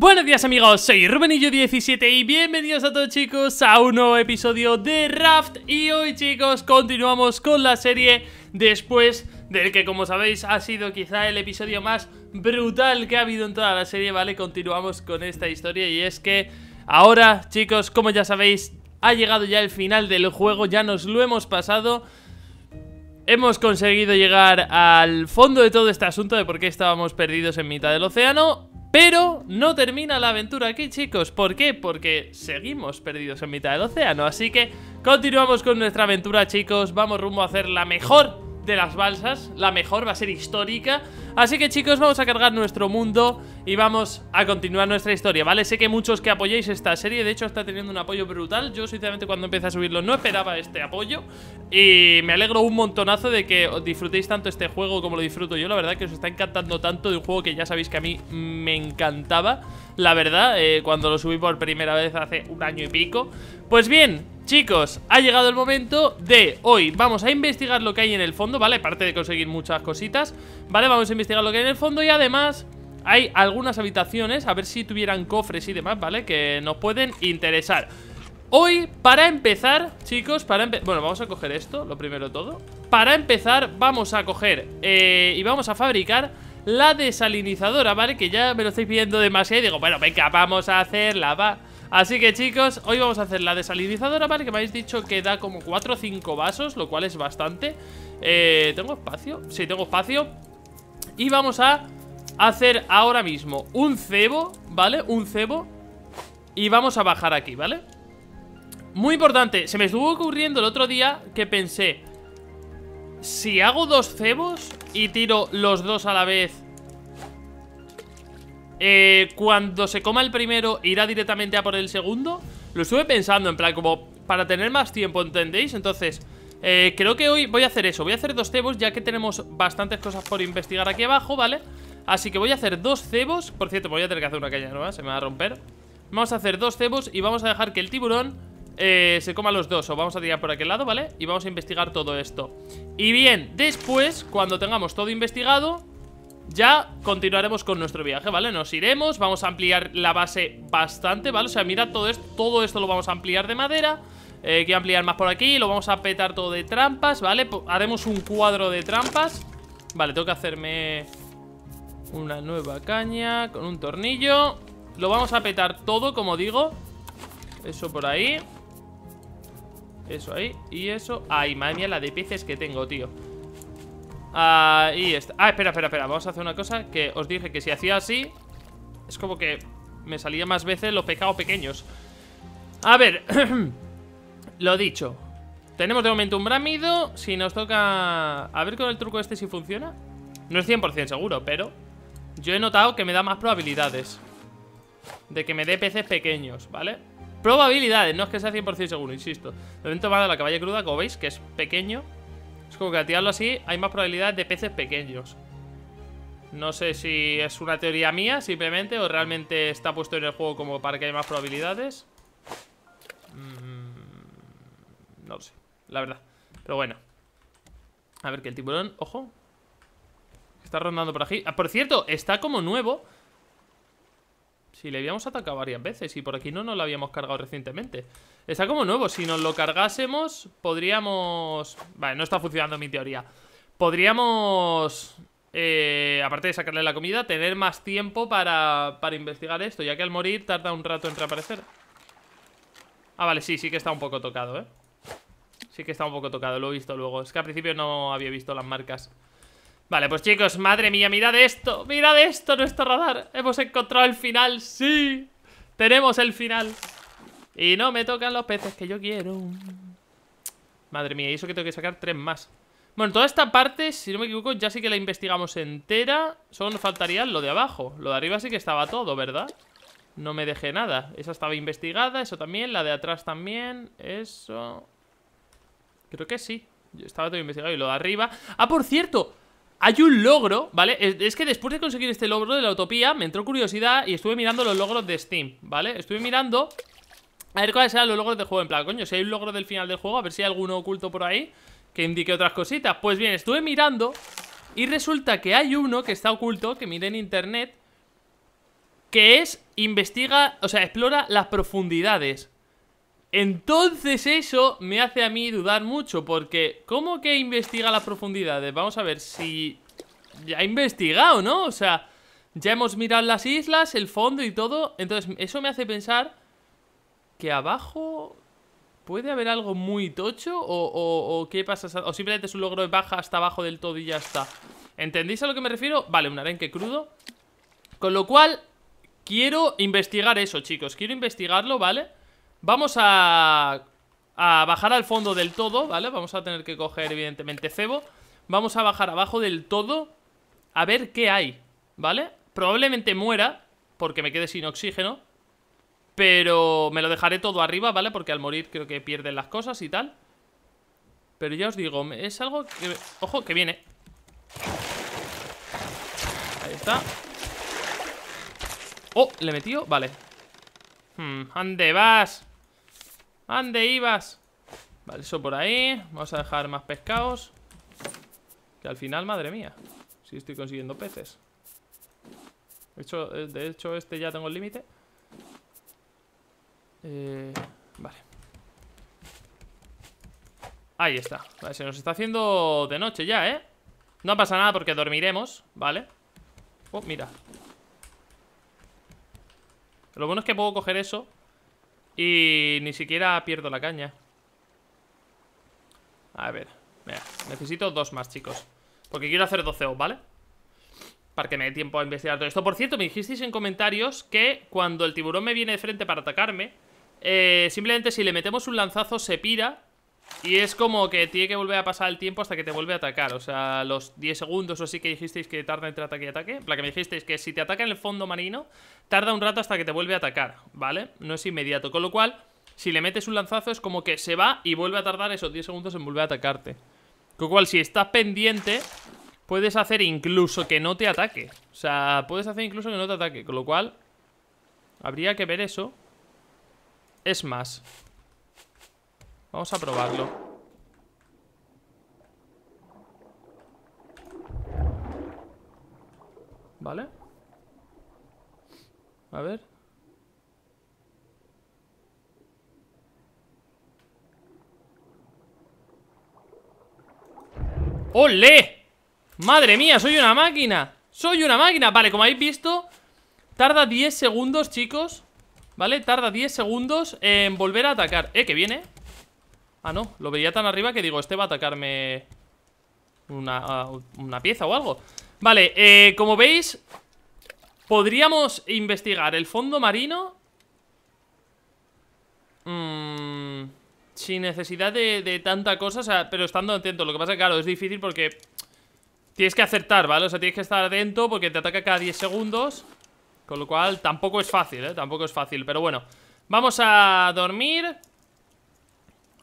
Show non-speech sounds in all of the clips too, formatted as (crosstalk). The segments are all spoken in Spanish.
Buenos días amigos, soy Rubenillo17 y bienvenidos a todos chicos a un nuevo episodio de Raft. Y hoy chicos continuamos con la serie después del que como sabéis ha sido quizá el episodio más brutal que ha habido en toda la serie, ¿vale? Continuamos con esta historia y es que ahora chicos, como ya sabéis, ha llegado ya el final del juego, ya nos lo hemos pasado. Hemos conseguido llegar al fondo de todo este asunto de por qué estábamos perdidos en mitad del océano pero no termina la aventura aquí, chicos. ¿Por qué? Porque seguimos perdidos en mitad del océano. Así que continuamos con nuestra aventura, chicos. Vamos rumbo a hacer la mejor de las balsas La mejor, va a ser histórica. Así que chicos, vamos a cargar nuestro mundo Y vamos a continuar nuestra historia, ¿vale? Sé que muchos que apoyáis esta serie De hecho está teniendo un apoyo brutal. Yo sinceramente cuando empecé a subirlo no esperaba este apoyo. Y me alegro un montonazo de que disfrutéis tanto este juego como lo disfruto yo. La verdad que os está encantando tanto de un juego que ya sabéis que a mí me encantaba. La verdad, eh, cuando lo subí por primera vez hace un año y pico. Pues bien, Chicos, ha llegado el momento de hoy Vamos a investigar lo que hay en el fondo, ¿vale? Aparte de conseguir muchas cositas Vale, vamos a investigar lo que hay en el fondo Y además hay algunas habitaciones A ver si tuvieran cofres y demás, ¿vale? Que nos pueden interesar Hoy, para empezar, chicos para Bueno, vamos a coger esto, lo primero todo Para empezar, vamos a coger eh, Y vamos a fabricar la desalinizadora, ¿vale? Que ya me lo estáis pidiendo demasiado Y digo, bueno, venga, vamos a hacerla, va Así que chicos, hoy vamos a hacer la desalinizadora, ¿vale? Que me habéis dicho que da como 4 o 5 vasos, lo cual es bastante eh, ¿Tengo espacio? Sí, tengo espacio Y vamos a hacer ahora mismo un cebo, ¿vale? Un cebo Y vamos a bajar aquí, ¿vale? Muy importante, se me estuvo ocurriendo el otro día que pensé Si hago dos cebos y tiro los dos a la vez eh, cuando se coma el primero, irá directamente a por el segundo. Lo estuve pensando, en plan, como para tener más tiempo, ¿entendéis? Entonces, eh, creo que hoy voy a hacer eso. Voy a hacer dos cebos, ya que tenemos bastantes cosas por investigar aquí abajo, ¿vale? Así que voy a hacer dos cebos. Por cierto, voy a tener que hacer una caña nueva, se me va a romper. Vamos a hacer dos cebos y vamos a dejar que el tiburón eh, se coma los dos. O vamos a tirar por aquel lado, ¿vale? Y vamos a investigar todo esto. Y bien, después, cuando tengamos todo investigado ya continuaremos con nuestro viaje, ¿vale? Nos iremos, vamos a ampliar la base bastante, ¿vale? O sea, mira, todo esto, todo esto lo vamos a ampliar de madera eh, Quiero ampliar más por aquí, lo vamos a petar todo de trampas, ¿vale? Haremos un cuadro de trampas Vale, tengo que hacerme una nueva caña con un tornillo Lo vamos a petar todo, como digo Eso por ahí Eso ahí Y eso... Ay, madre mía, la de peces que tengo, tío Ah, y está. Ah, espera, espera, espera. Vamos a hacer una cosa que os dije que si hacía así, es como que me salía más veces los pecados pequeños. A ver, (clears throat) lo dicho. Tenemos de momento un bramido. Si nos toca... A ver con el truco este si funciona. No es 100% seguro, pero... Yo he notado que me da más probabilidades. De que me dé peces pequeños, ¿vale? Probabilidades, no es que sea 100% seguro, insisto. De momento me la caballa cruda, como veis, que es pequeño. Es como que al tirarlo así hay más probabilidad de peces pequeños. No sé si es una teoría mía simplemente o realmente está puesto en el juego como para que haya más probabilidades. Mm, no lo sé, la verdad. Pero bueno. A ver que el tiburón, ojo. Está rondando por aquí. Ah, por cierto, está como nuevo. Si le habíamos atacado varias veces y por aquí no nos lo habíamos cargado recientemente. Está como nuevo. Si nos lo cargásemos, podríamos... Vale, no está funcionando mi teoría. Podríamos... Eh, aparte de sacarle la comida, tener más tiempo para, para investigar esto, ya que al morir tarda un rato en reaparecer. Ah, vale, sí, sí que está un poco tocado, ¿eh? Sí que está un poco tocado, lo he visto luego. Es que al principio no había visto las marcas. Vale, pues chicos, madre mía, mirad esto Mirad esto, nuestro radar. Hemos encontrado el final, sí Tenemos el final. Y no me tocan los peces que yo quiero. Madre mía, y eso que tengo que sacar tres más. Bueno, toda esta parte, si no me equivoco Ya sí que la investigamos entera. Solo nos faltaría lo de abajo. Lo de arriba sí que estaba todo, ¿verdad? No me dejé nada. Esa estaba investigada, eso también La de atrás también, eso. Creo que sí. Estaba todo investigado Y lo de arriba. Ah, por cierto hay un logro, ¿vale? Es, que después de conseguir este logro de la utopía Me entró curiosidad y estuve mirando los logros de Steam, ¿vale? Estuve mirando a ver cuáles eran los logros del juego En plan, coño, si hay un logro del final del juego A ver si hay alguno oculto por ahí Que indique otras cositas Pues bien, estuve mirando Y resulta que hay uno que está oculto Que miré en internet Que es investiga, o sea, explora las profundidades. Entonces eso me hace a mí dudar mucho Porque, ¿cómo que investiga las profundidades? Vamos a ver si... Ya ha investigado, ¿no? O sea, ya hemos mirado las islas, el fondo y todo Entonces, eso me hace pensar Que abajo... ¿Puede haber algo muy tocho? ¿O, o qué pasa? ¿O simplemente es un logro de baja hasta abajo del todo y ya está? ¿Entendéis a lo que me refiero? Vale, un arenque crudo Con lo cual, quiero investigar eso, chicos Quiero investigarlo, ¿vale? Vamos a, a bajar al fondo del todo, ¿vale? Vamos a tener que coger, evidentemente, cebo Vamos a bajar abajo del todo A ver qué hay, ¿vale? Probablemente muera Porque me quede sin oxígeno Pero me lo dejaré todo arriba, ¿vale? Porque al morir creo que pierden las cosas y tal Pero ya os digo, es algo que... Ojo, que viene Ahí está Oh, le metió, vale hmm, ¿Ande vas? ¿Ande ibas? Vale, eso por ahí. Vamos a dejar más pescados. Que al final, madre mía Si estoy consiguiendo peces. De hecho, eh, de hecho este ya tengo el límite. Eh, Vale. Ahí está. Se nos está haciendo de noche ya, ¿eh? No pasa nada porque dormiremos ¿Vale? Oh, mira. Lo bueno es que puedo coger eso y ni siquiera pierdo la caña. A ver necesito dos más, chicos. Porque quiero hacer 12 ¿vale? Para que me dé tiempo a investigar todo esto. Por cierto, me dijisteis en comentarios que Cuando el tiburón me viene de frente para atacarme eh, Simplemente si le metemos un lanzazo se pira y es como que tiene que volver a pasar el tiempo hasta que te vuelve a atacar. O sea, los 10 segundos o así que dijisteis que tarda entre ataque y ataque. La que me dijisteis que si te ataca en el fondo marino Tarda un rato hasta que te vuelve a atacar, ¿vale? No es inmediato, con lo cual Si le metes un lanzazo es como que se va y vuelve a tardar esos 10 segundos en volver a atacarte. Con lo cual, si estás pendiente Puedes hacer incluso que no te ataque. O sea, puedes hacer incluso que no te ataque. Con lo cual, habría que ver eso. Es más Vamos a probarlo ¿Vale? A ver ¡Ole! ¡Madre mía! ¡Soy una máquina! ¡Soy una máquina! Vale, como habéis visto Tarda 10 segundos, chicos ¿Vale? Tarda 10 segundos en volver a atacar Eh, que viene Ah, no, lo veía tan arriba que digo, este va a atacarme una, una pieza o algo Vale, eh, como veis Podríamos investigar el fondo marino mmm, Sin necesidad de, tanta cosa o sea, Pero estando atento, lo que pasa que claro, es difícil porque Tienes que acertar, ¿vale? O sea, tienes que estar atento porque te ataca cada 10 segundos Con lo cual tampoco es fácil, ¿eh? Tampoco es fácil, pero bueno Vamos a dormir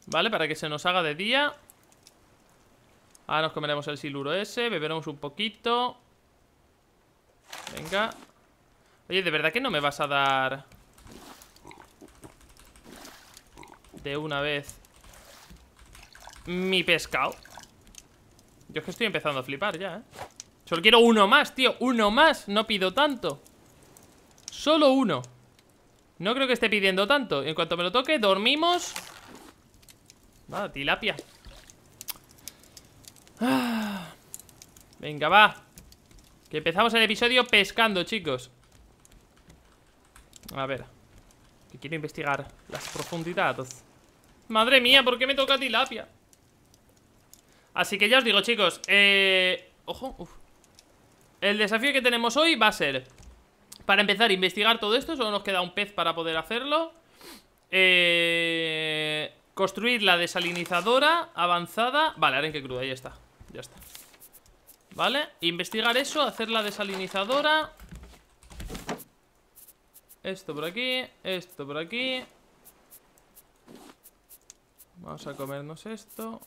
¿Vale? Para que se nos haga de día. Ahora nos comeremos el siluro ese Beberemos un poquito. Venga. Oye, ¿de verdad que no me vas a dar De una vez Mi pescado Yo es que estoy empezando a flipar ya, ¿eh? Solo quiero uno más, tío. Uno más, no pido tanto. Solo uno. No creo que esté pidiendo tanto. En cuanto me lo toque, dormimos Nada, tilapia. Ah. Venga, va. Que empezamos el episodio pescando, chicos. A ver. Que quiero investigar las profundidades. Madre mía, ¿por qué me toca tilapia? Así que ya os digo, chicos Eh... Ojo, El desafío que tenemos hoy va a ser Para empezar investigar todo esto Solo nos queda un pez para poder hacerlo. Eh... Construir la desalinizadora avanzada. Vale, arenque crudo, ahí está. Ya está. Vale, investigar eso, hacer la desalinizadora. Esto por aquí Esto por aquí. Vamos a comernos esto.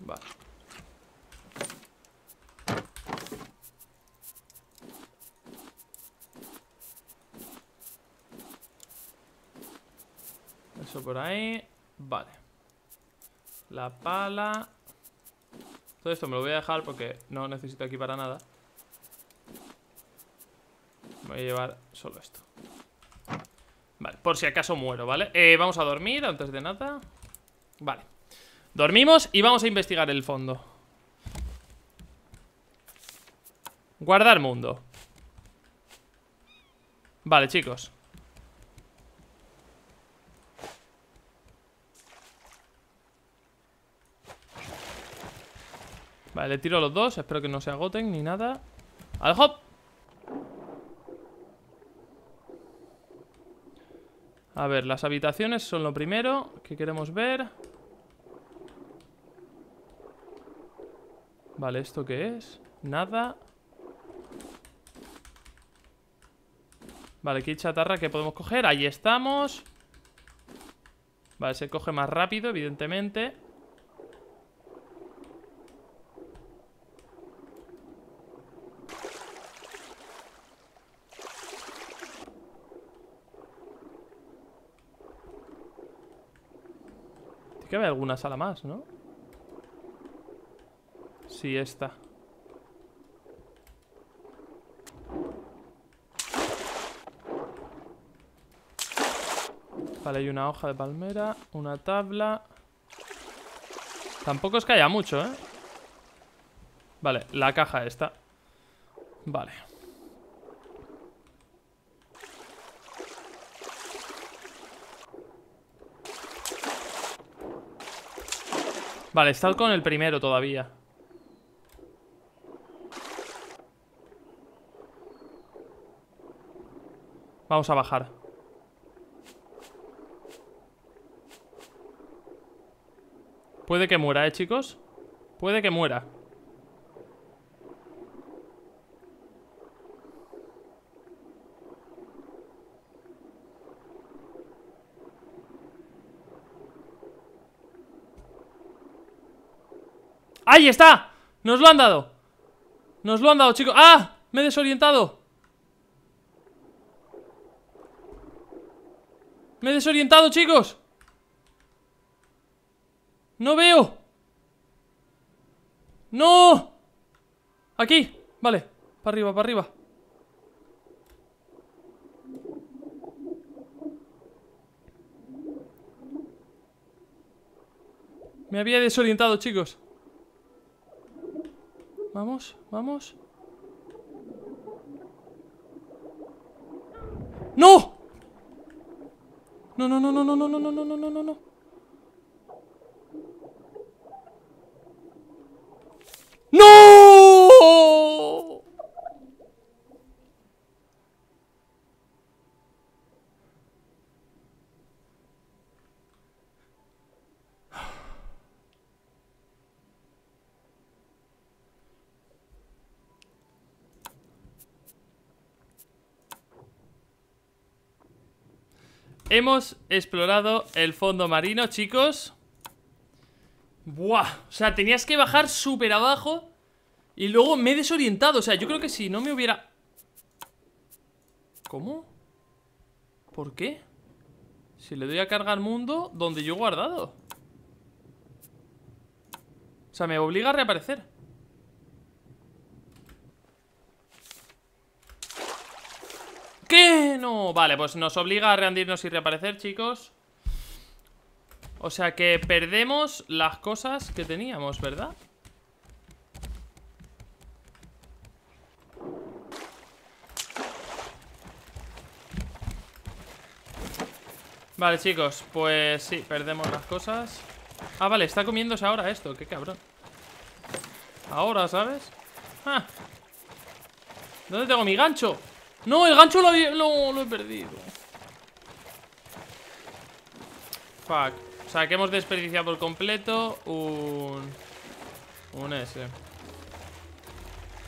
Vale Eso por ahí Vale La pala Todo esto me lo voy a dejar porque no necesito aquí para nada. Voy a llevar solo esto. Vale, por si acaso muero, ¿vale? Eh, vamos a dormir antes de nada. Vale. Dormimos y vamos a investigar el fondo. Guardar mundo. Vale, chicos. Vale, le tiro los dos Espero que no se agoten ni nada. ¡Al hop! A ver, las habitaciones son lo primero Que queremos ver. Vale, ¿esto qué es? Nada. Vale, aquí hay chatarra que podemos coger Ahí estamos. Vale, se coge más rápido, evidentemente haber alguna sala más, ¿no? Sí, esta. Vale, hay una hoja de palmera, una tabla. Tampoco es que haya mucho, ¿eh? Vale, la caja esta. Vale. Vale, está con el primero todavía. Vamos a bajar. Puede que muera, ¿eh, chicos? Puede que muera ¡Ahí está! ¡Nos lo han dado! ¡Nos lo han dado, chicos! ¡Ah! Me he desorientado Me he desorientado, chicos ¡No veo! ¡No! Aquí, vale Para arriba, para arriba Me había desorientado, chicos Vamos, vamos ¡No! No, no, no, no, no, no, no, no, no, no, no, no ¡No! Hemos explorado el fondo marino, chicos Buah, o sea, tenías que bajar súper abajo Y luego me he desorientado O sea, yo creo que si no me hubiera... ¿Cómo? ¿Por qué? Si le doy a cargar mundo Donde yo he guardado O sea, me obliga a reaparecer ¿Qué? No, vale, pues nos obliga a rendirnos y reaparecer, chicos O sea que perdemos las cosas que teníamos, ¿verdad? Vale, chicos, pues sí, perdemos las cosas Ah, vale, está comiéndose ahora esto, qué cabrón Ahora, ¿sabes? Ah. ¿Dónde tengo mi gancho? No, el gancho lo, lo he perdido. Fuck. O sea, que hemos desperdiciado por completo Un... Un S.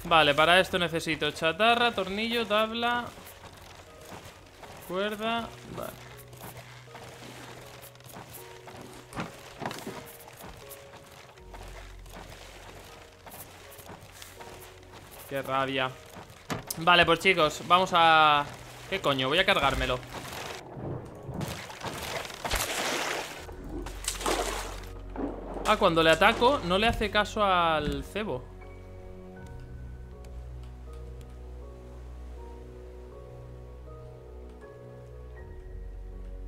Vale, para esto necesito chatarra, tornillo, tabla Cuerda Vale. Qué rabia Vale, pues chicos, vamos a... ¿Qué coño? Voy a cargármelo Ah, cuando le ataco no le hace caso al cebo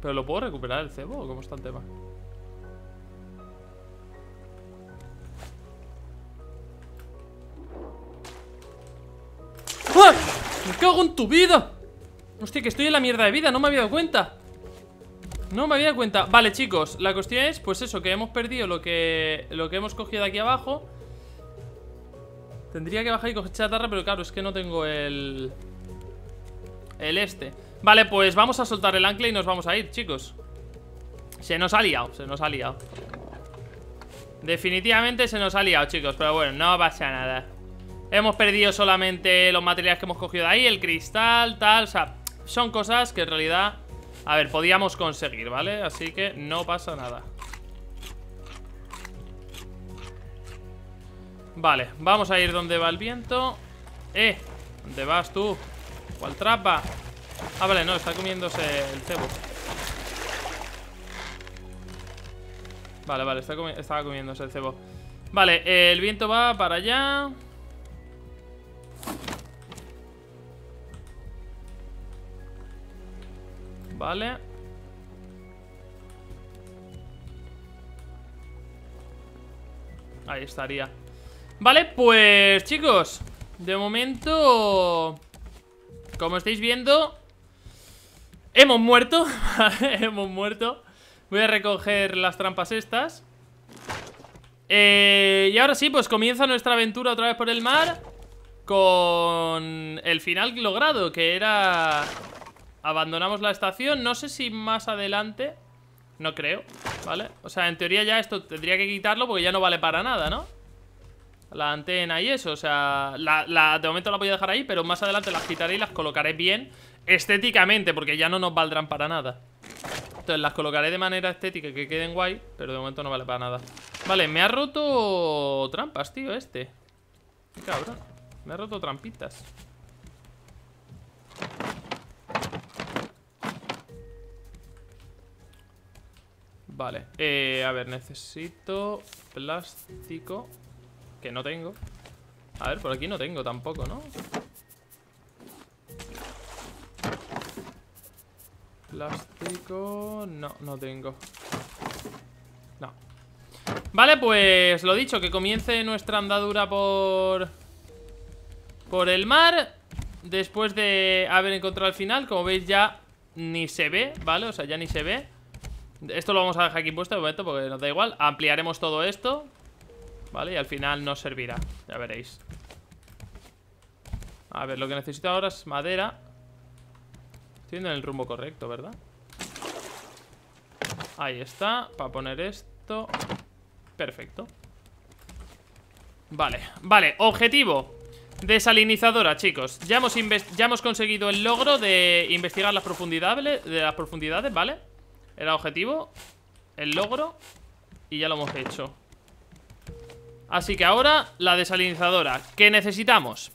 ¿Pero lo puedo recuperar el cebo o cómo está el tema? ¡Me cago en tu vida! Hostia, que estoy en la mierda de vida, no me había dado cuenta. No me había dado cuenta. Vale, chicos, la cuestión es, pues eso Que hemos perdido lo que, lo que hemos cogido de aquí abajo. Tendría que bajar y coger chatarra Pero claro, es que no tengo el... El este. Vale, pues vamos a soltar el ancla y nos vamos a ir, chicos. Se nos ha liado, se nos ha liado. Definitivamente se nos ha liado, chicos Pero bueno, no pasa nada Hemos perdido solamente los materiales que hemos cogido de ahí El cristal, tal, o sea Son cosas que en realidad A ver, podíamos conseguir, ¿vale? Así que no pasa nada Vale, vamos a ir donde va el viento Eh, ¿dónde vas tú? ¿Cuál trapa? Ah, vale, no, está comiéndose el cebo Vale, vale, estaba comiéndose el cebo Vale, el viento va para allá Vale. Ahí estaría. Vale, pues chicos De momento Como estáis viendo Hemos muerto (laughs) Hemos muerto. Voy a recoger las trampas estas. Eh, Y ahora sí, pues comienza nuestra aventura otra vez por el mar Con el final logrado Que era Abandonamos la estación, no sé si más adelante No creo, ¿vale? O sea, en teoría ya esto tendría que quitarlo Porque ya no vale para nada, ¿no? La antena y eso, o sea la, De momento la voy a dejar ahí, pero más adelante las quitaré y las colocaré bien Estéticamente, porque ya no nos valdrán para nada Entonces las colocaré de manera estética Que queden guay, pero de momento no vale para nada Vale, me ha roto Trampas, tío, este cabrón Me ha roto trampitas. Vale, eh, a ver, necesito plástico Que no tengo. A ver, por aquí no tengo tampoco, ¿no? Plástico... No, no tengo. No. Vale, pues lo dicho, que comience nuestra andadura por... Por el mar Después de haber encontrado el final Como veis ya ni se ve, ¿vale? O sea, ya ni se ve. Esto lo vamos a dejar aquí puesto de momento porque nos da igual. Ampliaremos todo esto Vale, y al final nos servirá Ya veréis. A ver, lo que necesito ahora es madera. Estoy en el rumbo correcto, ¿verdad? Ahí está Para poner esto. Perfecto. Vale, vale, objetivo Desalinizadora, chicos. Ya hemos, ya hemos conseguido el logro de investigar las profundidades, de las profundidades, ¿vale? Era objetivo El logro Y ya lo hemos hecho. Así que ahora la desalinizadora. ¿Qué necesitamos?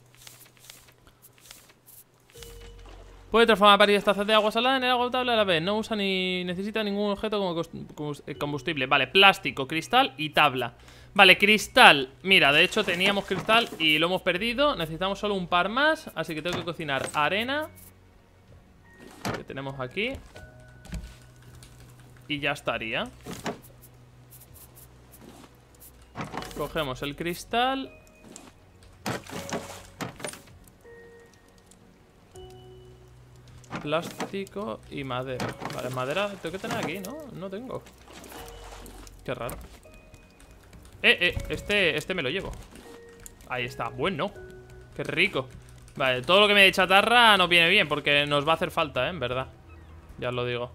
Puede transformar varias tazas de agua salada en el agua potable a la vez. No usa ni necesita ningún objeto como combustible. Vale, plástico, cristal y tabla Vale, cristal. Mira, de hecho teníamos cristal y lo hemos perdido. Necesitamos solo un par más Así que tengo que cocinar arena Que tenemos aquí y ya estaría. Cogemos el cristal. Plástico y madera. Vale, madera tengo que tener aquí, ¿no? No tengo. Qué raro Eh, eh, este, este me lo llevo. Ahí está, bueno. Qué rico. Vale, todo lo que me de chatarra no viene bien Porque nos va a hacer falta, ¿eh? En verdad. Ya os lo digo.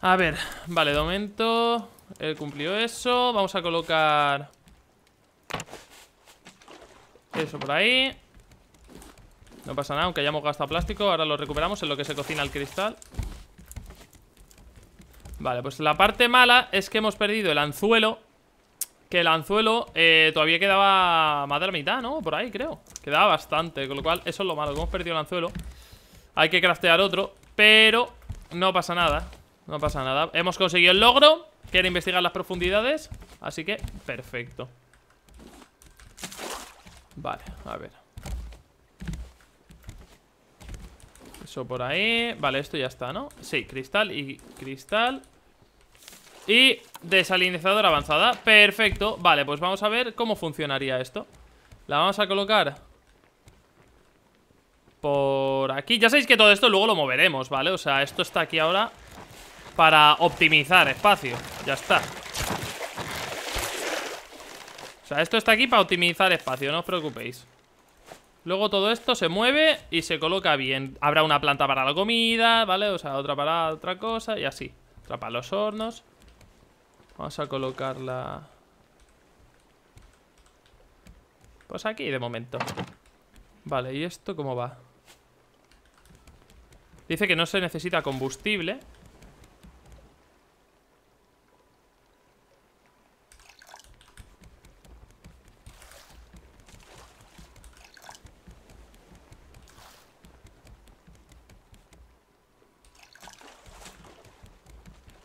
A ver, vale, de momento Él cumplió eso. Vamos a colocar Eso por ahí. No pasa nada, aunque hayamos gastado plástico Ahora lo recuperamos en lo que se cocina el cristal. Vale, pues la parte mala es que hemos perdido el anzuelo Que el anzuelo eh, todavía quedaba más de la mitad, ¿no? Por ahí, creo. Quedaba bastante, con lo cual eso es lo malo. Que hemos perdido el anzuelo. Hay que craftear otro Pero no pasa nada. No pasa nada. Hemos conseguido el logro. Quiere investigar las profundidades. Así que, perfecto. Vale, a ver. Eso por ahí. Vale, esto ya está, ¿no? Sí, cristal y cristal Y desalinizadora avanzada. Perfecto, vale, pues vamos a ver cómo funcionaría esto. La vamos a colocar Por aquí. Ya sabéis que todo esto luego lo moveremos, ¿vale? O sea, esto está aquí ahora Para optimizar espacio. Ya está. O sea, esto está aquí para optimizar espacio No os preocupéis. Luego todo esto se mueve y se coloca bien. Habrá una planta para la comida, ¿vale? O sea, otra para otra cosa y así. Otra para los hornos Vamos a colocarla. Pues aquí de momento. Vale, ¿y esto cómo va? Dice que no se necesita combustible.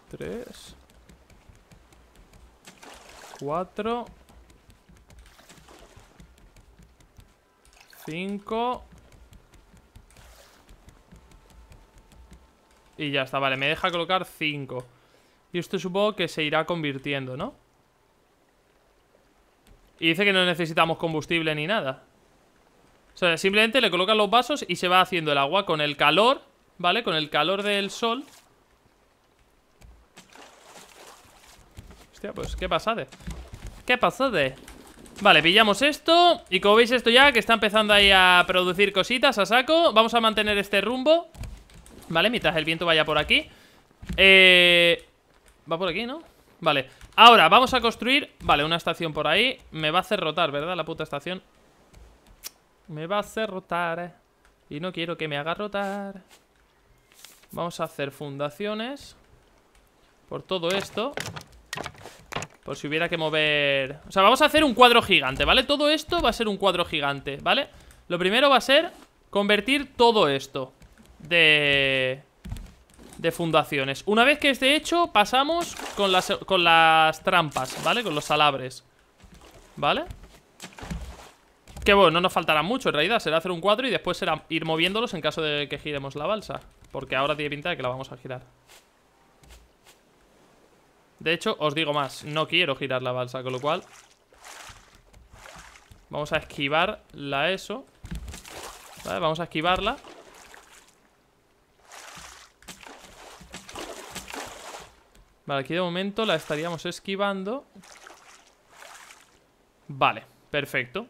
Tres 4 5 Y ya está, vale, me deja colocar 5 Y esto supongo que se irá convirtiendo, ¿no? Y dice que no necesitamos combustible ni nada O sea, simplemente le colocan los vasos y se va haciendo el agua con el calor ¿Vale? Con el calor del sol Hostia, pues, ¿qué pasa de? ¿Qué pasa de? Vale, pillamos esto Y como veis esto ya, que está empezando ahí a producir cositas a saco Vamos a mantener este rumbo Vale, mientras el viento vaya por aquí Eh... Va por aquí, ¿no? Vale, ahora vamos a construir Vale, una estación por ahí Me va a hacer rotar, ¿verdad? La puta estación Me va a hacer rotar Y no quiero que me haga rotar Vamos a hacer fundaciones Por todo esto por si hubiera que mover... O sea, vamos a hacer un cuadro gigante, ¿vale? Todo esto va a ser un cuadro gigante, ¿vale? Lo primero va a ser convertir todo esto de... De fundaciones Una vez que esté hecho, pasamos con las, con las trampas, ¿vale? Con los salabres ¿Vale? Que bueno, no nos faltará mucho en realidad Será hacer un cuadro y después será ir moviéndolos en caso de que giremos la balsa Porque ahora tiene pinta de que la vamos a girar de hecho, os digo más No quiero girar la balsa, con lo cual Vamos a esquivar la ESO Vale, vamos a esquivarla. Vale, aquí de momento la estaríamos esquivando. Vale, perfecto.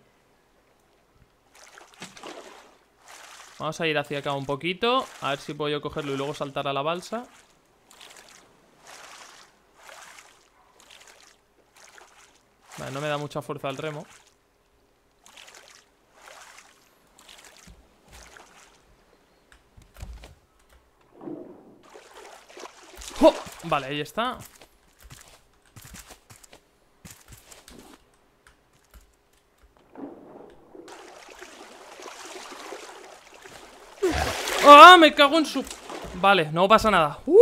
Vamos a ir hacia acá un poquito A ver si puedo cogerlo y luego saltar a la balsa Vale, no me da mucha fuerza el remo. Vale, ahí está ¡Ah! Me cago en su... Vale, no pasa nada ¡Uh!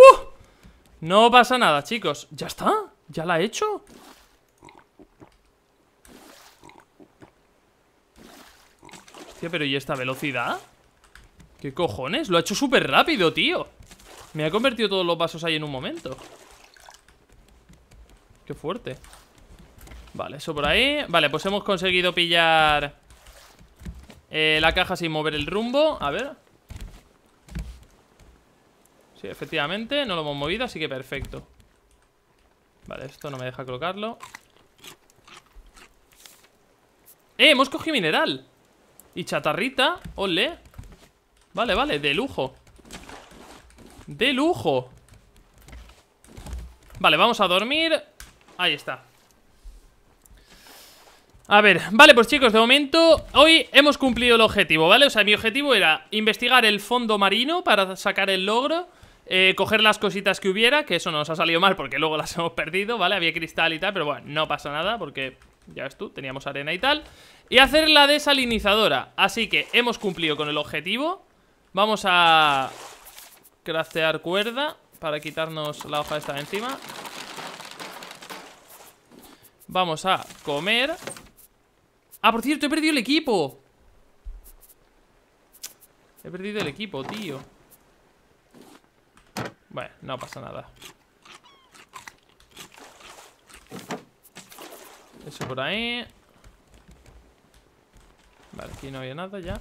No pasa nada, chicos ¿Ya está? ¿Ya la he hecho? Pero ¿y esta velocidad? ¿Qué cojones? Lo ha hecho súper rápido, tío. Me ha convertido todos los vasos ahí en un momento. Qué fuerte. Vale, eso por ahí. Vale, pues hemos conseguido pillar eh, La caja sin mover el rumbo. A ver. Sí, efectivamente No lo hemos movido, así que perfecto. Vale, esto no me deja colocarlo. ¡Eh! Hemos cogido mineral y chatarrita, ole. Vale, vale, de lujo. De lujo. Vale, vamos a dormir. Ahí está. A ver, vale, pues chicos, de momento Hoy hemos cumplido el objetivo, ¿vale? O sea, mi objetivo era investigar el fondo marino Para sacar el logro eh, Coger las cositas que hubiera Que eso nos ha salido mal porque luego las (laughs) hemos perdido, ¿vale? Había cristal y tal, pero bueno, no pasa nada Porque, ya ves tú, teníamos arena y tal y hacer la desalinizadora. Así que hemos cumplido con el objetivo. Vamos a craftear cuerda Para quitarnos la hoja esta de encima. Vamos a comer. Ah, por cierto, he perdido el equipo. He perdido el equipo, tío. Bueno, no pasa nada. Eso por ahí Vale, aquí no había nada ya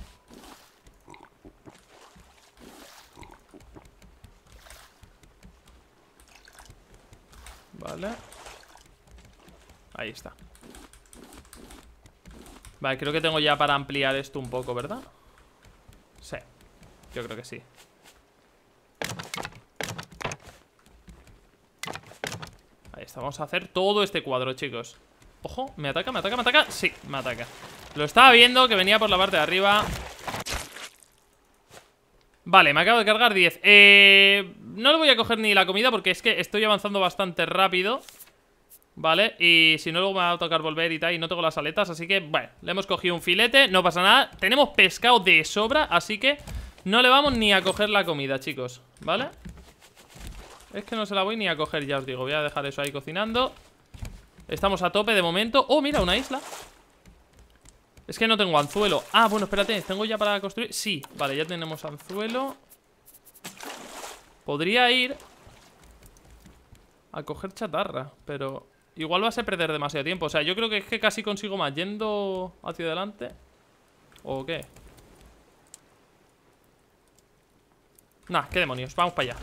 Vale Ahí está Vale, creo que tengo ya para ampliar esto un poco, ¿verdad? Sí, yo creo que sí Ahí está, vamos a hacer todo este cuadro, chicos Ojo, ¿me ataca? ¿Me ataca? ¿Me ataca? Sí, me ataca Lo estaba viendo que venía por la parte de arriba. Vale, me acabo de cargar 10 Eh... No le voy a coger ni la comida porque es que estoy avanzando bastante rápido Vale, y si no luego me va a tocar volver y tal Y no tengo las aletas, así que, bueno Le hemos cogido un filete, no pasa nada. Tenemos pescado de sobra, así que No le vamos ni a coger la comida, chicos ¿Vale? Es que no se la voy ni a coger, ya os digo Voy a dejar eso ahí cocinando. Estamos a tope de momento. Oh, mira, una isla Es que no tengo anzuelo. Ah, bueno, espérate, ¿tengo ya para construir? Sí, vale, ya tenemos anzuelo. Podría ir A coger chatarra Pero Igual va a ser perder demasiado tiempo. O sea, yo creo que es que casi consigo más Yendo hacia adelante. ¿O qué? Nah, qué demonios, vamos para allá.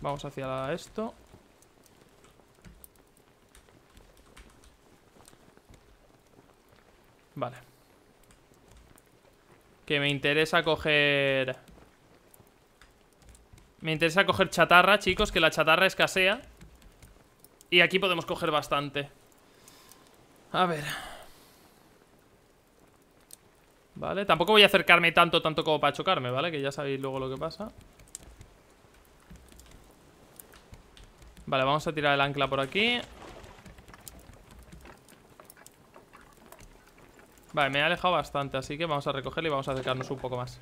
Vamos hacia esto Vale. Que me interesa coger me interesa coger chatarra, chicos Que la chatarra escasea. Y aquí podemos coger bastante. A ver. Vale, tampoco voy a acercarme tanto, tanto como para chocarme, ¿vale? Que ya sabéis luego lo que pasa. Vale, vamos a tirar el ancla por aquí Vale, me he alejado bastante Así que vamos a recogerlo y vamos a acercarnos un poco más.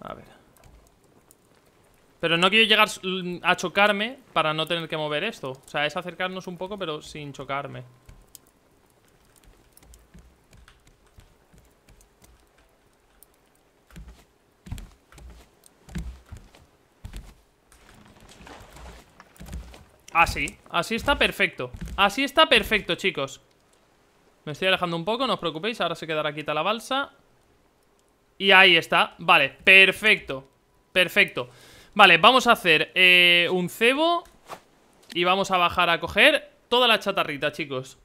A ver. Pero no quiero llegar a chocarme Para no tener que mover esto. O sea, es acercarnos un poco pero sin chocarme. Así, así está perfecto. Así está perfecto, chicos Me estoy alejando un poco, no os preocupéis Ahora se quedará quita la balsa y ahí está, vale, perfecto Perfecto Vale, vamos a hacer eh, un cebo Y vamos a bajar a coger Toda la chatarrita, chicos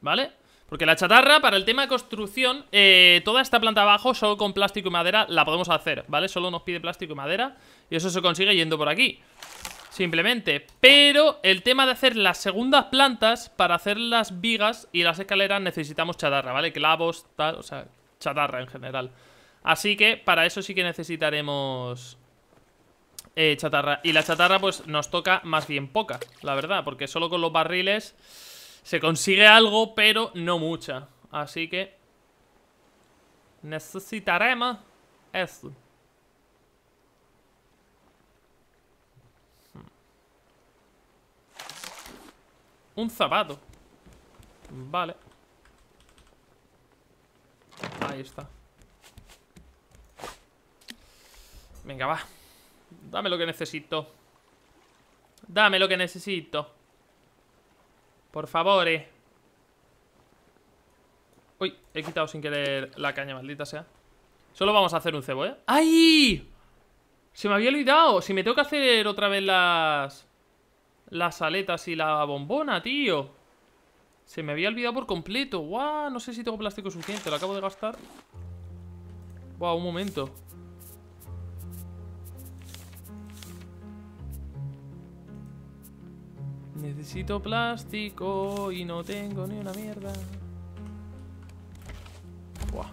¿Vale? Porque la chatarra, para el tema de construcción eh, Toda esta planta abajo, solo con plástico y madera La podemos hacer, ¿vale? Solo nos pide plástico y madera Y eso se consigue yendo por aquí Simplemente, pero el tema de hacer las segundas plantas Para hacer las vigas y las escaleras Necesitamos chatarra, ¿vale? Clavos, tal, o sea chatarra en general. Así que para eso sí que necesitaremos eh, chatarra. Y la chatarra pues nos toca más bien poca, la verdad, porque solo con los barriles se consigue algo, pero no mucha. Así que necesitaremos eso. Un zapato. Vale. Ahí está Venga, va Dame lo que necesito Dame lo que necesito Por favor Uy, he quitado sin querer la caña, maldita sea Solo vamos a hacer un cebo, ¿eh? ¡Ay! Se me había olvidado Si me tengo que hacer otra vez las... Las aletas y la bombona, tío se me había olvidado por completo. ¡Guau! No sé si tengo plástico suficiente. Lo acabo de gastar. ¡Guau! Un momento. Necesito plástico y no tengo ni una mierda. Buah.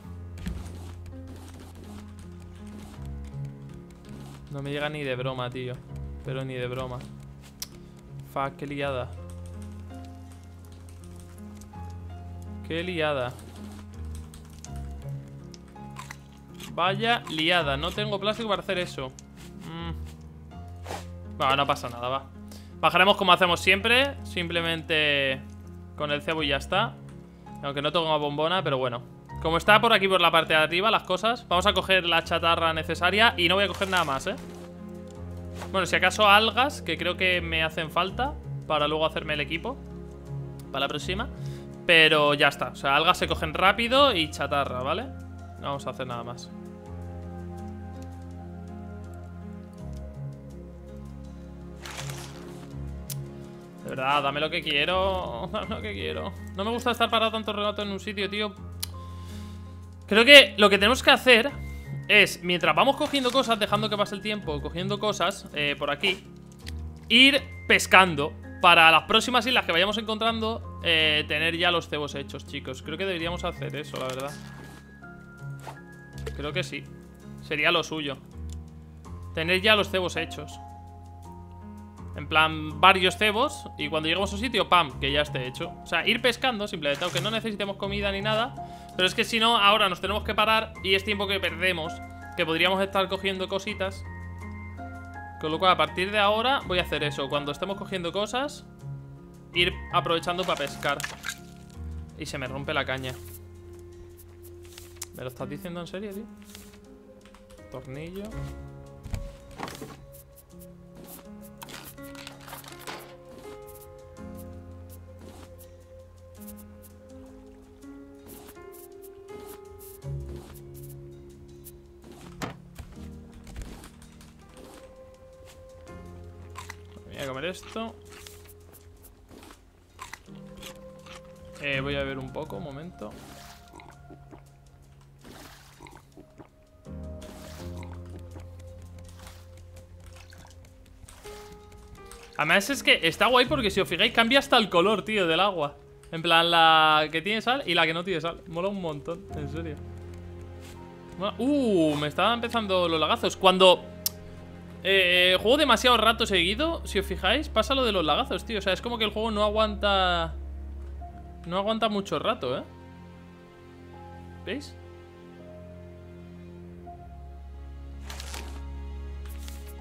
No me llega ni de broma, tío. Pero ni de broma. Fuck, qué liada. Qué liada Vaya liada No tengo plástico para hacer eso mm. No pasa nada, va Bajaremos como hacemos siempre Simplemente con el cebo y ya está Aunque no tengo bombona, pero bueno Como está por aquí por la parte de arriba las cosas Vamos a coger la chatarra necesaria Y no voy a coger nada más, ¿eh? Bueno, si acaso algas, que creo que me hacen falta Para luego hacerme el equipo Para la próxima Pero ya está, o sea, algas se cogen rápido Y chatarra, ¿vale? No vamos a hacer nada más De verdad, dame lo que quiero. (laughs) Dame lo que quiero. No me gusta estar parado tanto rato en un sitio, tío. Creo que lo que tenemos que hacer es, mientras vamos cogiendo cosas, dejando que pase el tiempo, cogiendo cosas eh, por aquí, ir pescando. Para las próximas islas que vayamos encontrando, eh, tener ya los cebos hechos, chicos. Creo que deberíamos hacer eso, la verdad. Creo que sí. Sería lo suyo. Tener ya los cebos hechos. En plan, varios cebos Y cuando lleguemos a un sitio, ¡pam! Que ya esté hecho O sea, ir pescando simplemente Aunque no necesitemos comida ni nada Pero es que si no, ahora nos tenemos que parar Y es tiempo que perdemos Que podríamos estar cogiendo cositas. Con lo cual, a partir de ahora Voy a hacer eso. Cuando estemos cogiendo cosas Ir aprovechando para pescar. Y se me rompe la caña. ¿Me lo estás diciendo en serio, tío? Tornillo Voy a comer esto. Eh, voy a ver un poco, un momento. Además es que está guay porque si os fijáis cambia hasta el color, tío, del agua. En plan, la que tiene sal y la que no tiene sal. Mola un montón, en serio. Uh, me estaban empezando los lagazos. Cuando eh, juego demasiado rato seguido, si os fijáis, pasa lo de los lagazos, tío. O sea, es como que el juego no aguanta... No aguanta mucho rato, ¿eh? ¿Veis?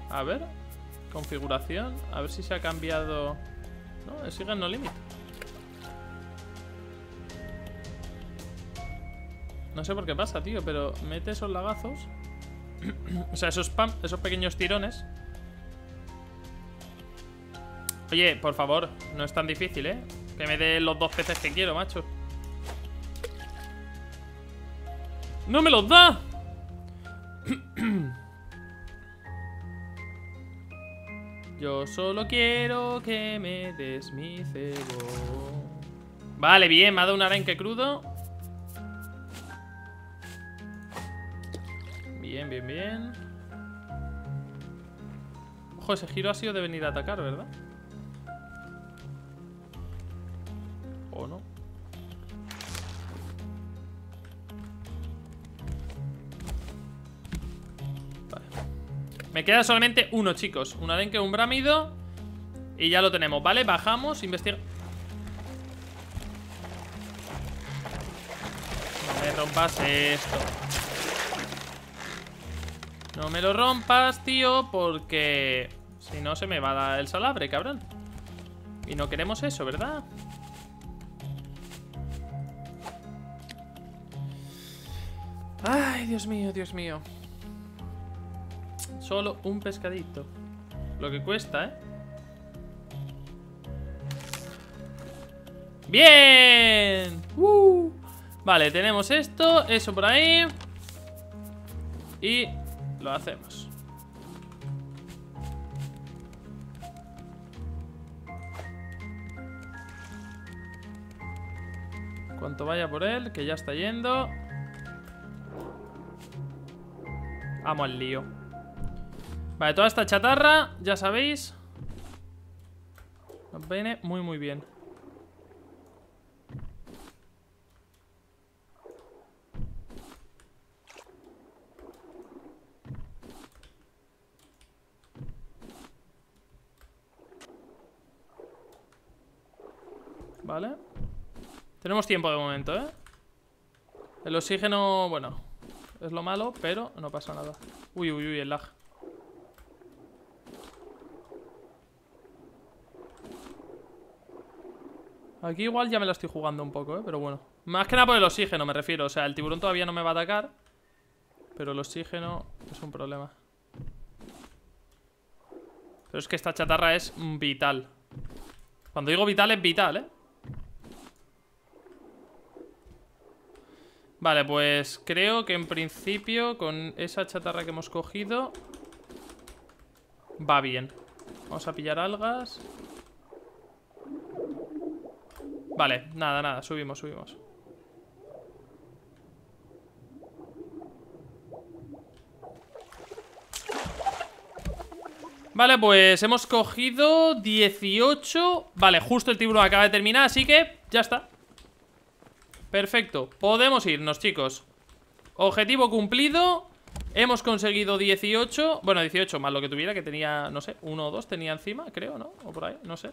A ver Configuración A ver si se ha cambiado No, sigue en no limit No sé por qué pasa, tío Pero mete esos lagazos o sea, esos, spam, esos pequeños tirones Oye, por favor, no es tan difícil, ¿eh? Que me dé los dos peces que quiero, macho ¡No me los da! (clears throat) Yo solo quiero que me des mi cebo Vale, bien, me ha dado un arenque crudo Bien, bien, bien Ojo, ese giro ha sido de venir a atacar, ¿verdad? ¿O no? Vale Me queda solamente uno, chicos Un arenque, un brámido Y ya lo tenemos, ¿vale? Bajamos, investiga No me rompas esto no me lo rompas, tío, porque si no se me va a dar el salabre, cabrón. Y no queremos eso, ¿verdad? Ay, Dios mío, Dios mío. Solo un pescadito. Lo que cuesta, ¿eh? ¡Bien! Uh. Vale, tenemos esto, eso por ahí. Y lo hacemos. Cuanto vaya por él, que ya está yendo. Vamos al lío. Vale, toda esta chatarra, ya sabéis. Nos viene muy, muy bien. Vale. Tenemos tiempo de momento, ¿eh? El oxígeno, bueno Es lo malo, pero no pasa nada. Uy, uy, uy, el lag. Aquí igual ya me la estoy jugando un poco, ¿eh? Pero bueno. Más que nada por el oxígeno me refiero. O sea, el tiburón todavía no me va a atacar Pero el oxígeno es un problema. Pero es que esta chatarra es vital. Cuando digo vital es vital, ¿eh? Vale, pues creo que en principio con esa chatarra que hemos cogido va bien. Vamos a pillar algas. Vale, nada, nada, subimos, subimos. Vale, pues hemos cogido 18 Vale, justo el tiburón acaba de terminar Así que ya está Perfecto, podemos irnos chicos. Objetivo cumplido. Hemos conseguido 18 Bueno, 18 más lo que tuviera Que tenía, no sé, uno o dos tenía encima, creo, ¿no? O por ahí, no sé.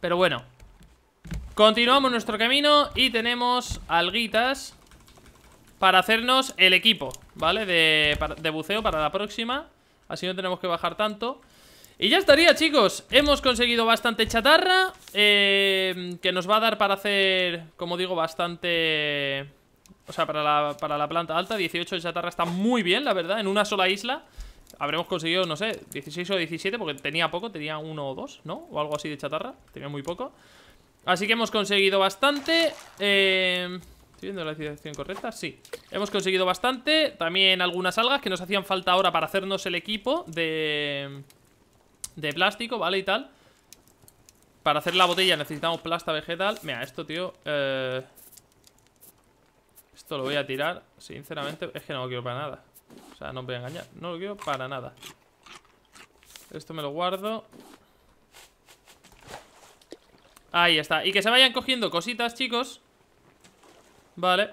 Pero bueno. Continuamos nuestro camino Y tenemos alguitas Para hacernos el equipo ¿Vale? De, de buceo para la próxima. Así no tenemos que bajar tanto y ya estaría, chicos. Hemos conseguido bastante chatarra. Eh, que nos va a dar para hacer, como digo, bastante... O sea, para la, para la planta alta. 18 de chatarra está muy bien, la verdad. En una sola isla habremos conseguido, no sé, 16 o 17. Porque tenía poco, tenía uno o dos, ¿no? O algo así de chatarra. Tenía muy poco. Así que hemos conseguido bastante. Eh... ¿Estoy viendo la dirección correcta? Sí Hemos conseguido bastante También algunas algas que nos hacían falta ahora para hacernos el equipo de de plástico, ¿vale? Y tal. Para hacer la botella necesitamos plasta vegetal. Mira, esto, tío eh... Esto lo voy a tirar Sinceramente, es que no lo quiero para nada. O sea, no me voy a engañar No lo quiero para nada. Esto me lo guardo. Ahí está. Y que se vayan cogiendo cositas, chicos. Vale.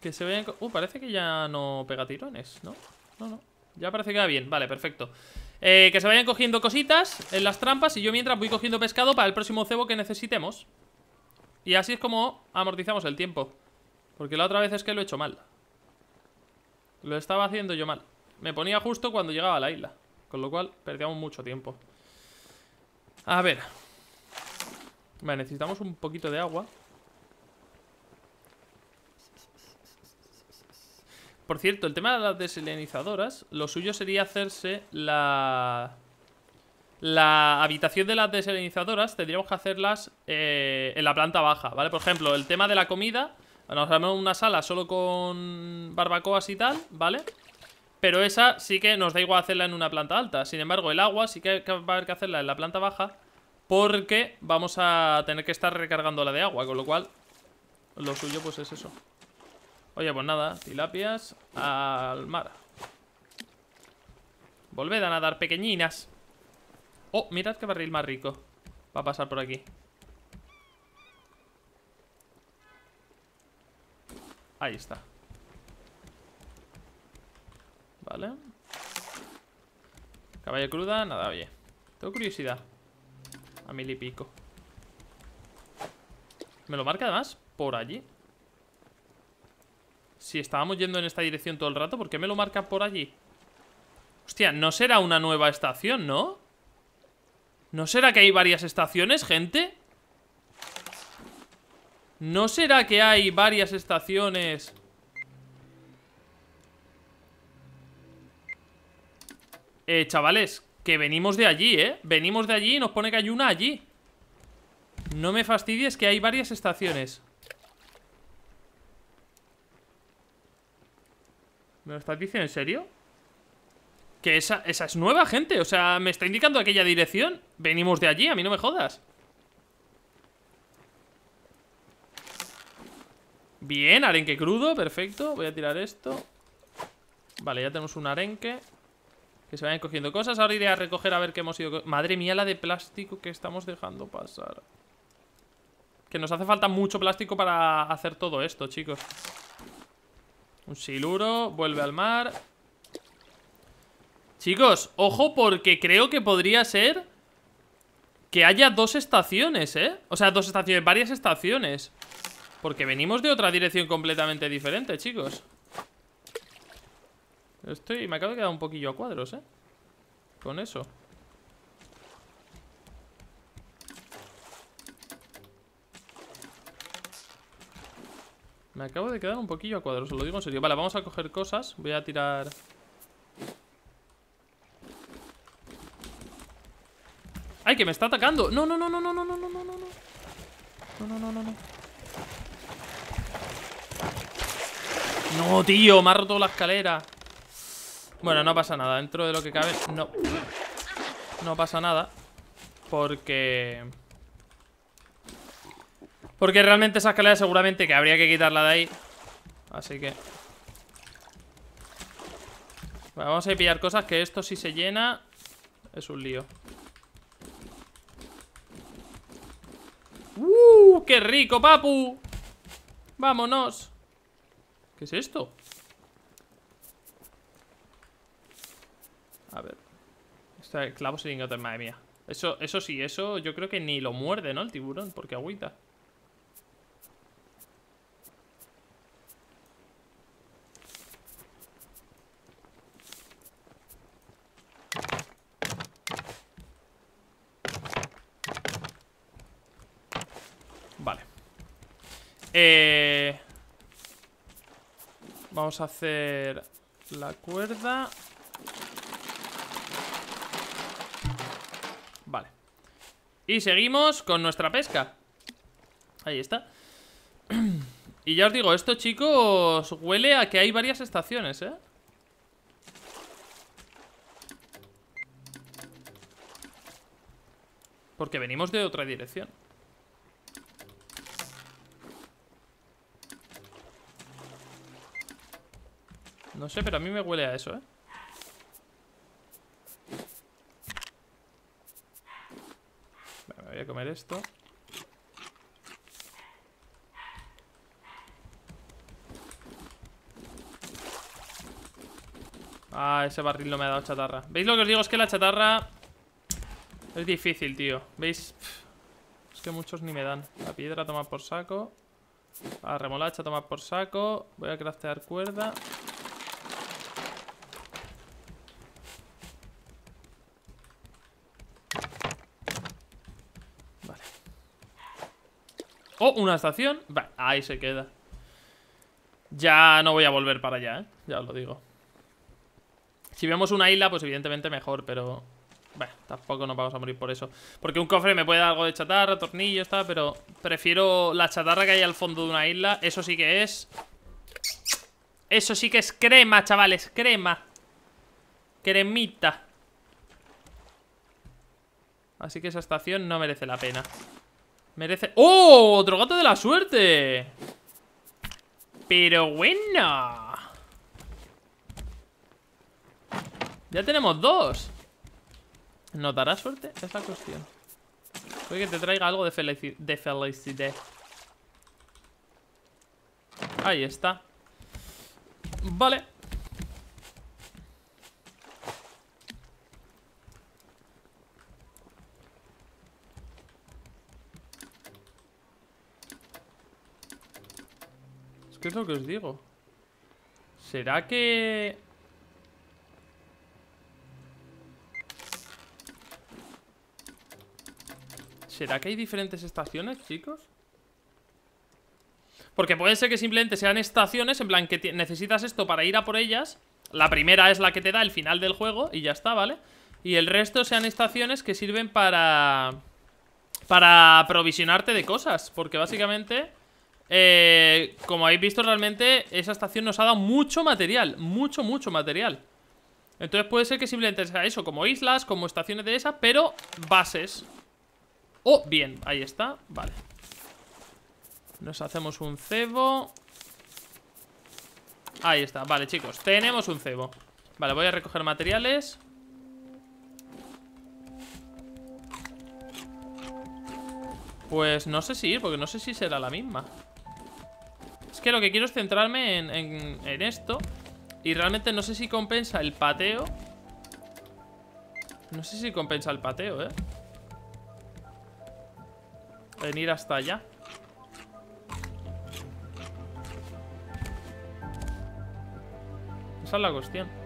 Que se vayan... Uh, parece que ya no pega tirones, ¿no? No, no. Ya parece que va bien. Vale, perfecto eh, que se vayan cogiendo cositas en las trampas Y yo mientras voy cogiendo pescado para el próximo cebo que necesitemos. Y así es como amortizamos el tiempo. Porque la otra vez es que lo he hecho mal. Lo estaba haciendo yo mal. Me ponía justo cuando llegaba a la isla. Con lo cual perdíamos mucho tiempo. A ver. Vale, necesitamos un poquito de agua Por cierto, el tema de las desalinizadoras, lo suyo sería hacerse la... La habitación de las desalinizadoras tendríamos que hacerlas eh, en la planta baja, ¿vale? Por ejemplo, el tema de la comida, nos hacemos una sala solo con barbacoas y tal, ¿vale? Pero esa sí que nos da igual hacerla en una planta alta. Sin embargo, el agua sí que va a haber que hacerla en la planta baja porque vamos a tener que estar recargando la de agua, con lo cual lo suyo pues es eso. Oye, pues nada, tilapias al mar. Volved a nadar, pequeñinas. Oh, mirad qué barril más rico Va a pasar por aquí. Ahí está. Vale. Caballo cruda, nada, oye Tengo curiosidad. A mil y pico. ¿Me lo marca además? Por allí si estábamos yendo en esta dirección todo el rato, ¿por qué me lo marca por allí? Hostia, no será una nueva estación, ¿no? ¿No será que hay varias estaciones, gente? ¿No será que hay varias estaciones? Eh, chavales, que venimos de allí, ¿eh? Venimos de allí y nos pone que hay una allí No me fastidies que hay varias estaciones ¿Me lo estás diciendo en serio? Que esa, es nueva, gente. O sea, me está indicando aquella dirección. Venimos de allí, a mí no me jodas. Bien, arenque crudo, perfecto. Voy a tirar esto. Vale, ya tenemos un arenque. Que se vayan cogiendo cosas. Ahora iré a recoger a ver qué hemos ido Madre mía, la de plástico que estamos dejando pasar. Que nos hace falta mucho plástico para hacer todo esto, chicos un siluro, vuelve al mar Chicos, ojo porque creo que podría ser Que haya dos estaciones, ¿eh? O sea, dos estaciones, varias estaciones Porque venimos de otra dirección completamente diferente, chicos Estoy, me acabo de quedar un poquillo a cuadros, ¿eh? Con eso Me acabo de quedar un poquillo a cuadros, os lo digo en serio Vale, vamos a coger cosas Voy a tirar... ¡Ay, que me está atacando! No, no, no, no, no, no, no, no, no, no No, no, no, no, no No, tío, me ha roto la escalera Bueno, no pasa nada Dentro de lo que cabe, no No pasa nada Porque... Porque realmente esa escalera seguramente que habría que quitarla de ahí Así que Vamos a pillar cosas que esto si se llena Es un lío ¡Uh! ¡Qué rico, papu! ¡Vámonos! ¿Qué es esto? A ver Este clavo lingote, madre mía eso, eso sí, eso yo creo que ni lo muerde, ¿no? El tiburón, porque agüita Eh, vamos a hacer la cuerda. Vale. Y seguimos con nuestra pesca. Ahí está. (clears throat) Y ya os digo, esto, chicos, huele a que hay varias estaciones, ¿eh? Porque venimos de otra dirección. No sé, pero a mí me huele a eso, ¿eh? me voy a comer esto. Ah, ese barril no me ha dado chatarra. ¿Veis lo que os digo? Es que la chatarra Es difícil, tío. ¿Veis? Es que muchos ni me dan. La piedra toma por saco. La remolacha toma por saco. Voy a craftear cuerda Oh, una estación. ahí se queda. Ya no voy a volver para allá, ¿eh? Ya os lo digo. Si vemos una isla, pues evidentemente mejor, pero... Bueno, tampoco nos vamos a morir por eso. Porque un cofre me puede dar algo de chatarra, tornillos, está, pero prefiero la chatarra que hay al fondo de una isla. Eso sí que es... Eso sí que es crema, chavales, crema. Cremita. Así que esa estación no merece la pena. Merece... ¡Oh! ¡Otro gato de la suerte! Pero bueno Ya tenemos dos ¿Nos dará suerte? Es la cuestión Puede que te traiga algo de, de felicidad Ahí está Vale ¿Qué es lo que os digo? ¿Será que...? ¿Será que hay diferentes estaciones, chicos? Porque puede ser que simplemente sean estaciones En plan que necesitas esto para ir a por ellas La primera es la que te da el final del juego Y ya está, ¿vale? Y el resto sean estaciones que sirven para... Para provisionarte de cosas Porque básicamente eh, como habéis visto realmente esa estación nos ha dado mucho material, mucho, mucho material. Entonces puede ser que simplemente sea eso, como islas, como estaciones de esa, pero bases. Oh, bien, ahí está, vale. Nos hacemos un cebo. Ahí está, vale chicos, tenemos un cebo. Vale, voy a recoger materiales. Pues no sé si ir, porque no sé si será la misma. Es que lo que quiero es centrarme en, esto. Y realmente no sé si compensa el pateo. No sé si compensa el pateo, ¿eh? Venir hasta allá. Esa es la cuestión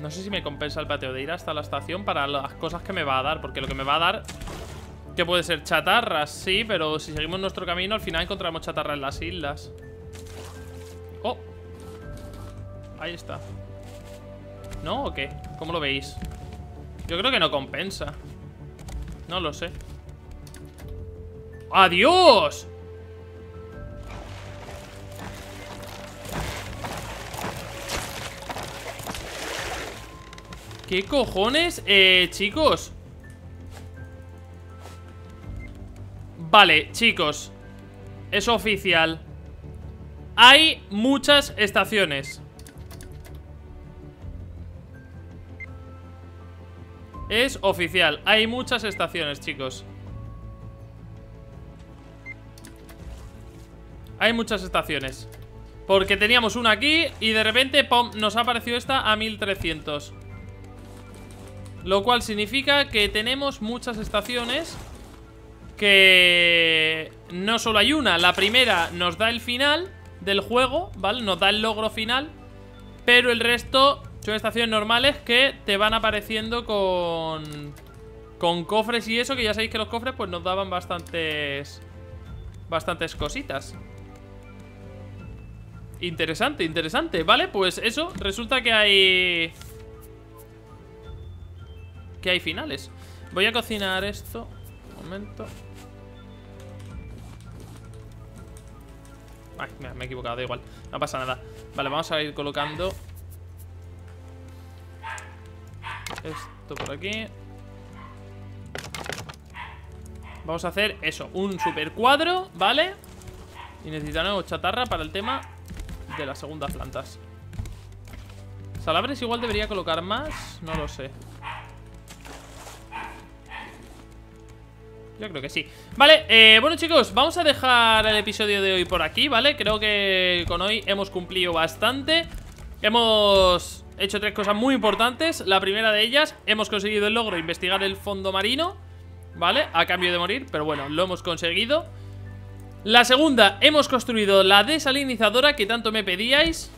No sé si me compensa el pateo de ir hasta la estación para las cosas que me va a dar. Porque lo que me va a dar... Que puede ser chatarras, sí, pero si seguimos nuestro camino al final encontramos chatarra en las islas. Oh. Ahí está. ¿No o qué? ¿Cómo lo veis? Yo creo que no compensa. No lo sé. ¡Adiós! ¿Qué cojones? Eh, chicos. Vale, chicos. Es oficial. Hay muchas estaciones. Es oficial. Hay muchas estaciones, chicos. Hay muchas estaciones. Porque teníamos una aquí Y de repente, pum, nos ha aparecido esta a 1300 lo cual significa que tenemos muchas estaciones que no solo hay una. La primera nos da el final del juego, ¿vale? Nos da el logro final. Pero el resto son estaciones normales que te van apareciendo con... Con cofres y eso, que ya sabéis que los cofres pues nos daban bastantes... Bastantes cositas. Interesante, interesante. Vale, pues eso, resulta que hay que hay finales. Voy a cocinar esto. Un momento. Ay, me he equivocado, da igual. No pasa nada. Vale, vamos a ir colocando esto por aquí. Vamos a hacer eso, un super cuadro, ¿vale? Y necesitamos chatarra para el tema de las segundas plantas. Salabres igual debería colocar más, no lo sé. Yo creo que sí. Vale, eh, bueno chicos, vamos a dejar el episodio de hoy por aquí, ¿vale? Creo que con hoy hemos cumplido bastante. Hemos hecho tres cosas muy importantes. La primera de ellas, hemos conseguido el logro investigar el fondo marino ¿Vale? A cambio de morir, pero bueno, lo hemos conseguido. La segunda, hemos construido la desalinizadora que tanto me pedíais.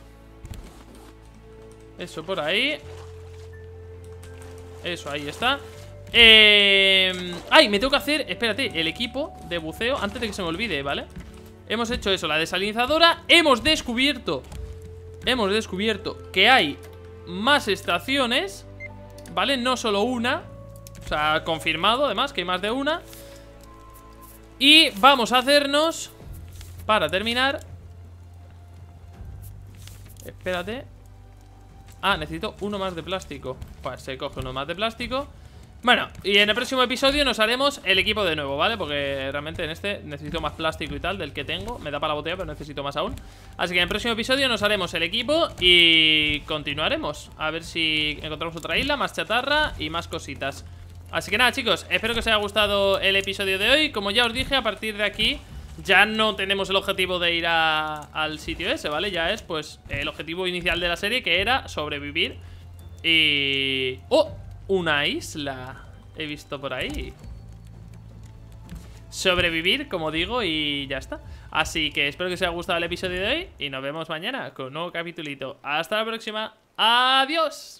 Eso por ahí. Eso, ahí está eh... Ay, me tengo que hacer, espérate, el equipo de buceo Antes de que se me olvide, ¿vale? Hemos hecho eso, la desalinizadora. Hemos descubierto Hemos descubierto que hay más estaciones ¿Vale? No solo una O sea, confirmado además que hay más de una. Y vamos a hacernos Para terminar Espérate. Ah, necesito uno más de plástico. Pues se coge uno más de plástico bueno, y en el próximo episodio nos haremos el equipo de nuevo, ¿vale? Porque realmente en este necesito más plástico y tal del que tengo Me da para la botella, pero necesito más aún Así que en el próximo episodio nos haremos el equipo y continuaremos A ver si encontramos otra isla, más chatarra y más cositas Así que nada, chicos, espero que os haya gustado el episodio de hoy Como ya os dije, a partir de aquí ya no tenemos el objetivo de ir al sitio ese, ¿vale? Ya es, pues, el objetivo inicial de la serie que era sobrevivir Y... ¡Oh! Una isla. He visto por ahí. Sobrevivir, como digo, y ya está. Así que espero que os haya gustado el episodio de hoy y nos vemos mañana con un nuevo capítulito. Hasta la próxima. Adiós.